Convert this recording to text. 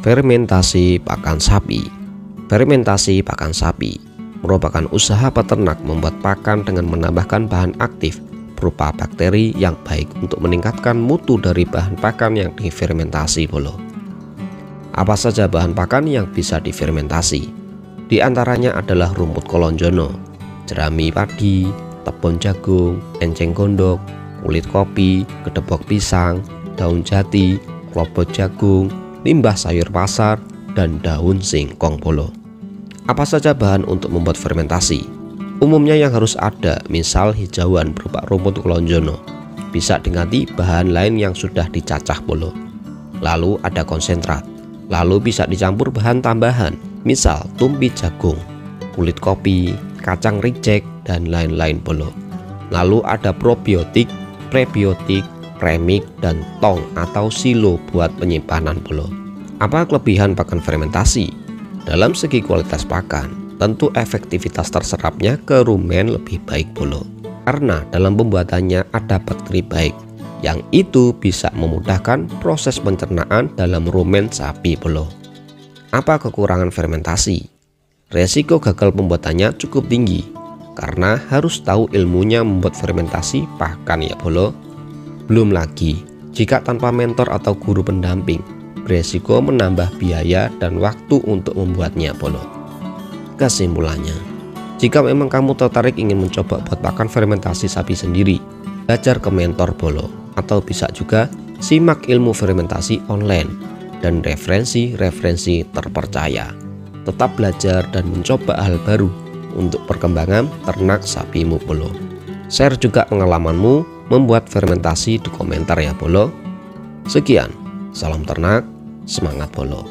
Fermentasi pakan sapi Fermentasi pakan sapi merupakan usaha peternak membuat pakan dengan menambahkan bahan aktif berupa bakteri yang baik untuk meningkatkan mutu dari bahan pakan yang difermentasi bolo. Apa saja bahan pakan yang bisa difermentasi? Di antaranya adalah rumput kolonjono, jerami padi, tepung jagung, enceng gondok, kulit kopi, kedebok pisang, daun jati, klobot jagung, limbah sayur pasar, dan daun singkong polo. Apa saja bahan untuk membuat fermentasi? Umumnya yang harus ada, misal hijauan berupa rumput kelonjono, bisa diganti bahan lain yang sudah dicacah polo. Lalu ada konsentrat, lalu bisa dicampur bahan tambahan, misal tumpi jagung, kulit kopi, kacang ricek, dan lain-lain polo. Lalu ada probiotik, prebiotik, premik, dan tong atau silo buat penyimpanan polo. Apa kelebihan pakan fermentasi? Dalam segi kualitas pakan, tentu efektivitas terserapnya ke rumen lebih baik polo. Karena dalam pembuatannya ada bakteri baik, yang itu bisa memudahkan proses pencernaan dalam rumen sapi polo. Apa kekurangan fermentasi? Resiko gagal pembuatannya cukup tinggi, karena harus tahu ilmunya membuat fermentasi pakan ya bolo belum lagi, jika tanpa mentor atau guru pendamping, beresiko menambah biaya dan waktu untuk membuatnya polo. Kesimpulannya, jika memang kamu tertarik ingin mencoba buat pakan fermentasi sapi sendiri, belajar ke mentor bolo atau bisa juga simak ilmu fermentasi online dan referensi-referensi terpercaya. Tetap belajar dan mencoba hal baru untuk perkembangan ternak sapimu bolo. Share juga pengalamanmu membuat fermentasi di komentar ya Bolo. Sekian, salam ternak, semangat Bolo.